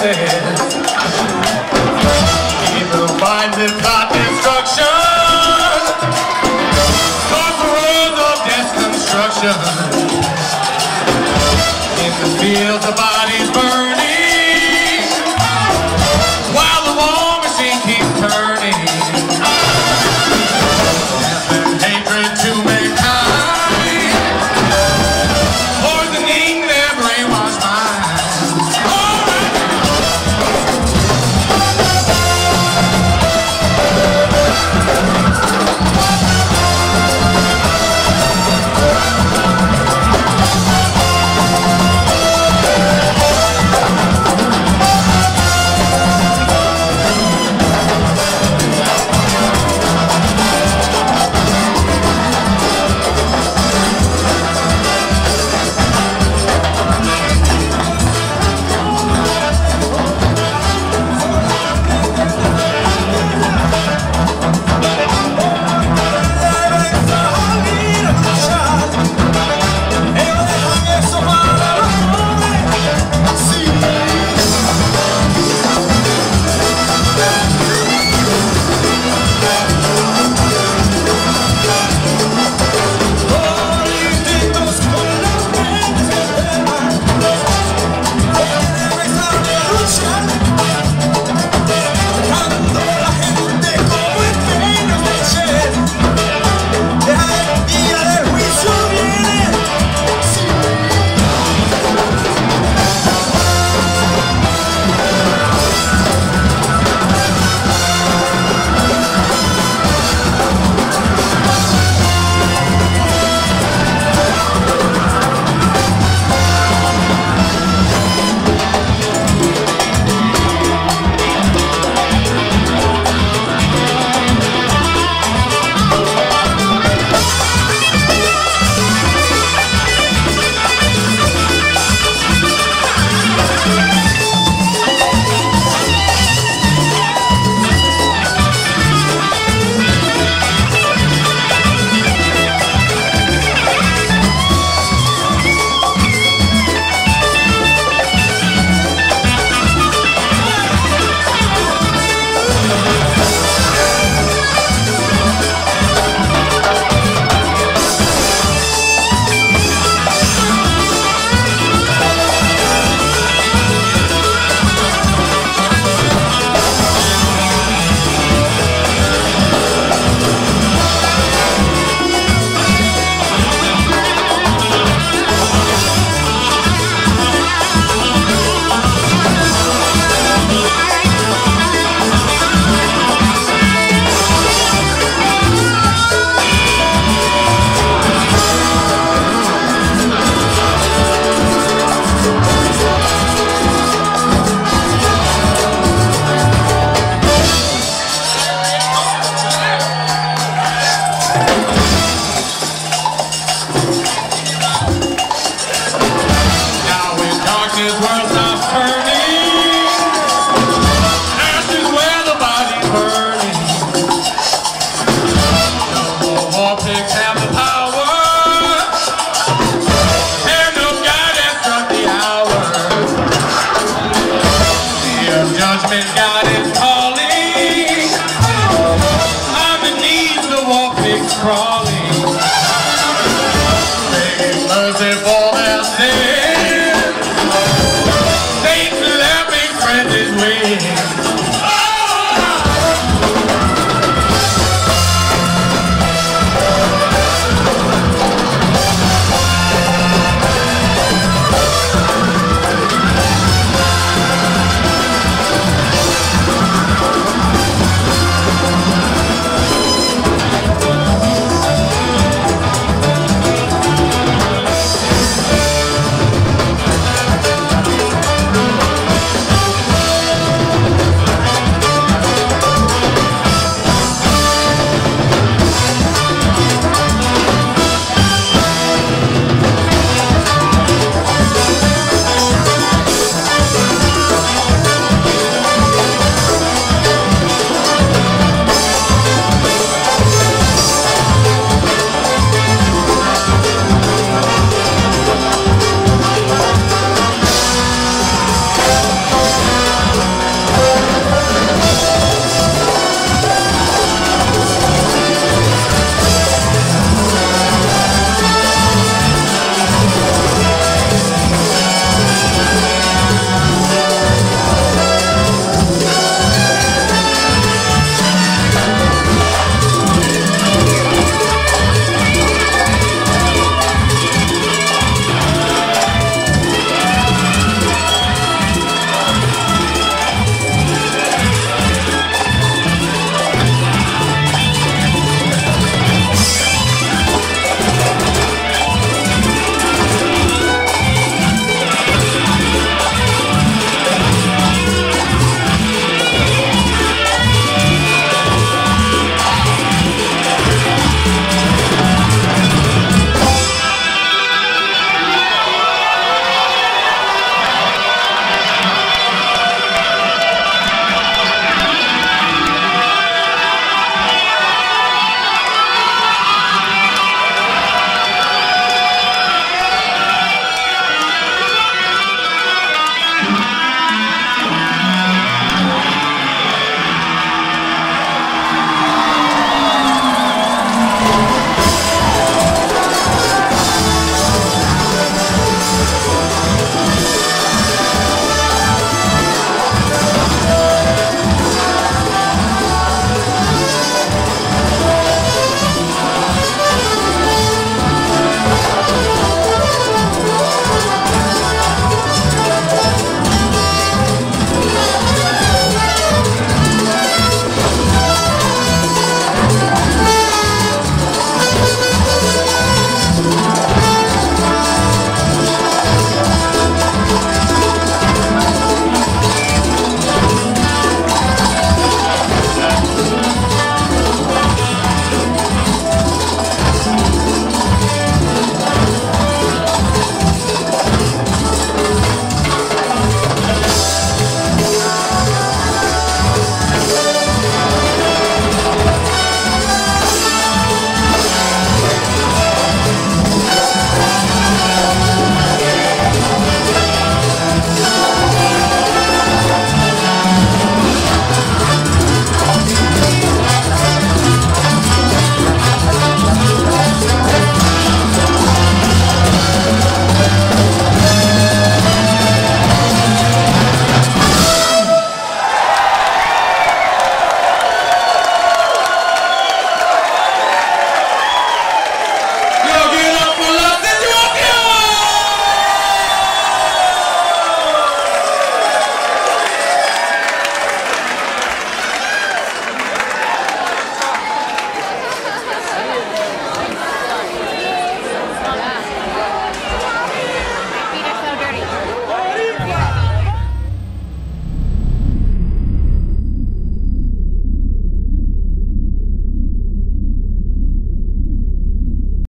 对，Merciful as thee.